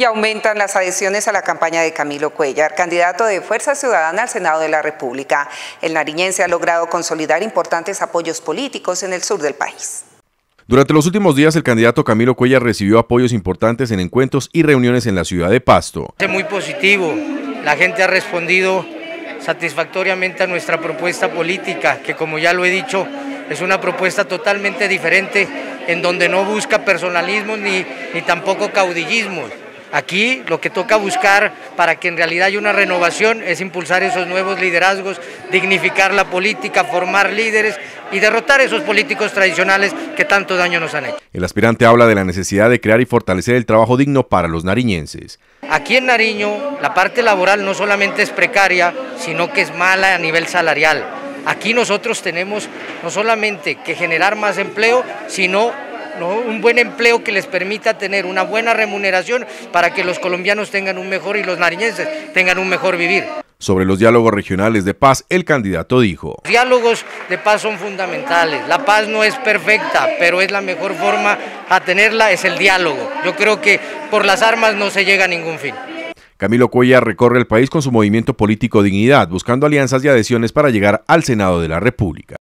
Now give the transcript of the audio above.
Y aumentan las adhesiones a la campaña de Camilo Cuellar, candidato de Fuerza Ciudadana al Senado de la República. El nariñense ha logrado consolidar importantes apoyos políticos en el sur del país. Durante los últimos días, el candidato Camilo Cuellar recibió apoyos importantes en encuentros y reuniones en la ciudad de Pasto. Es muy positivo. La gente ha respondido satisfactoriamente a nuestra propuesta política, que como ya lo he dicho, es una propuesta totalmente diferente, en donde no busca personalismo ni, ni tampoco caudillismo. Aquí lo que toca buscar para que en realidad haya una renovación es impulsar esos nuevos liderazgos, dignificar la política, formar líderes y derrotar esos políticos tradicionales que tanto daño nos han hecho. El aspirante habla de la necesidad de crear y fortalecer el trabajo digno para los nariñenses. Aquí en Nariño la parte laboral no solamente es precaria, sino que es mala a nivel salarial. Aquí nosotros tenemos no solamente que generar más empleo, sino un buen empleo que les permita tener una buena remuneración para que los colombianos tengan un mejor y los nariñenses tengan un mejor vivir. Sobre los diálogos regionales de paz, el candidato dijo. Los diálogos de paz son fundamentales. La paz no es perfecta, pero es la mejor forma a tenerla, es el diálogo. Yo creo que por las armas no se llega a ningún fin. Camilo Cuellar recorre el país con su movimiento político Dignidad, buscando alianzas y adhesiones para llegar al Senado de la República.